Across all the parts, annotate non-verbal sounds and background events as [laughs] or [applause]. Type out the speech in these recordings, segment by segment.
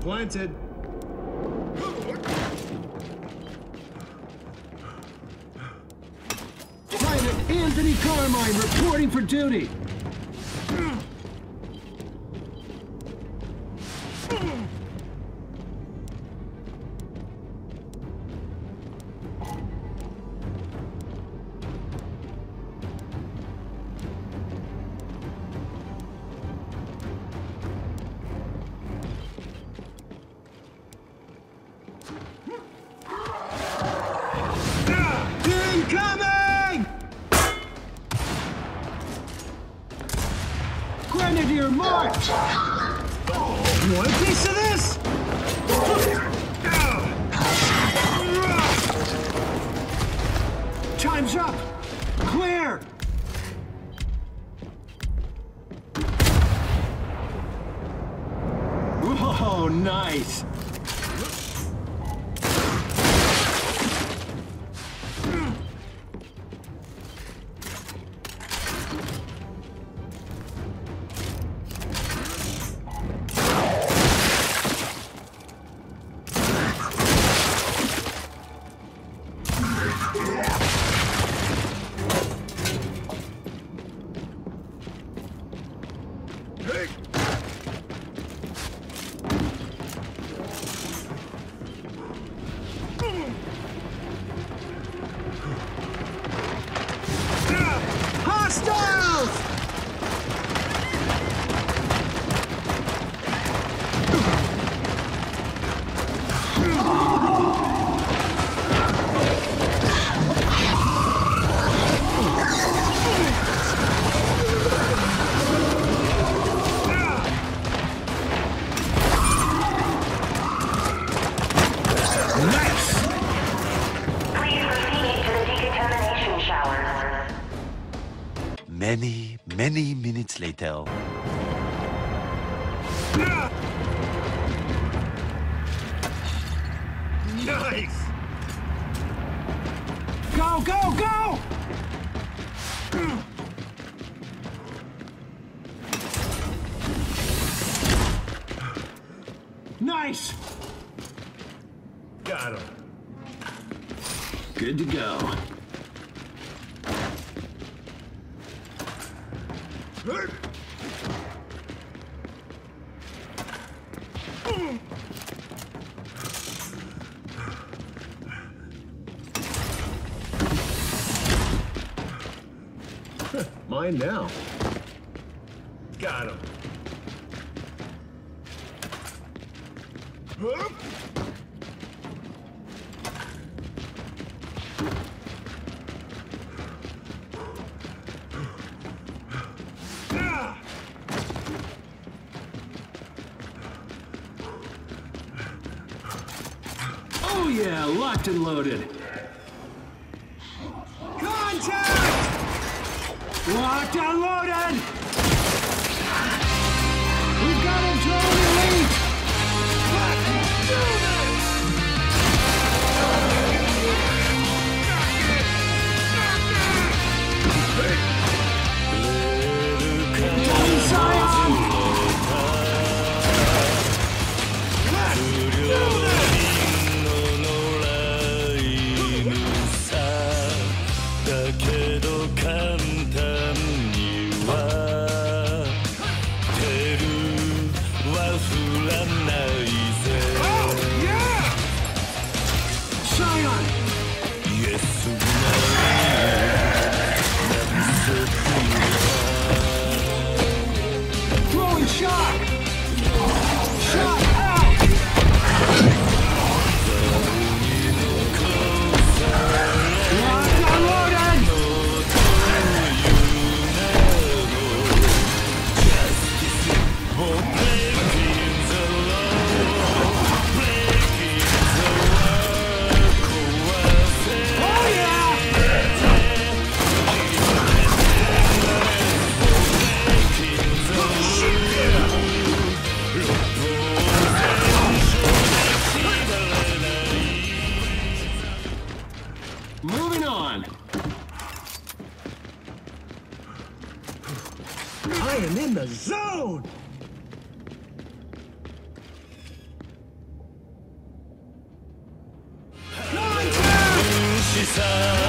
Planted. Reporting for duty. You want a piece of this? Hostiles! Many, many minutes later. Nice! Go, go, go! Nice! Got him. Good to go. [laughs] Mine now. Got him. Oh yeah, locked and loaded. Contact! Locked and loaded! Jesus.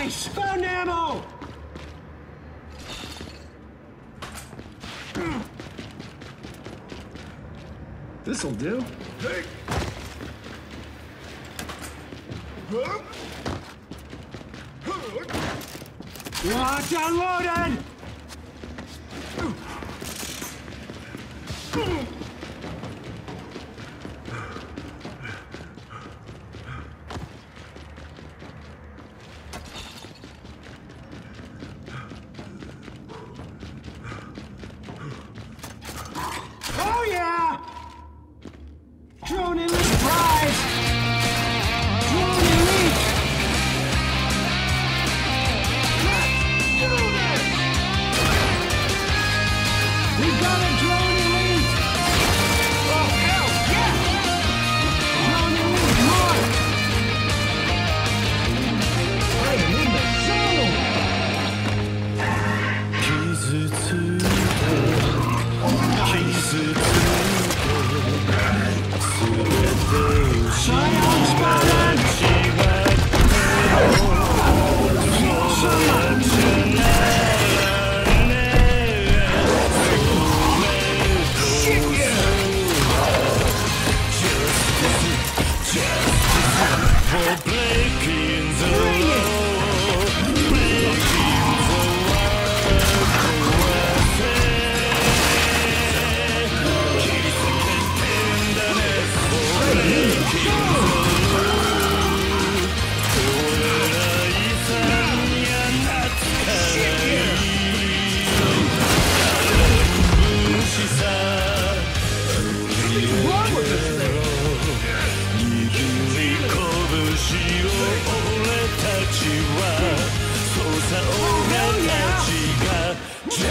Nice! Found ammo! This'll do. Hey. Locked!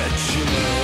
that you know.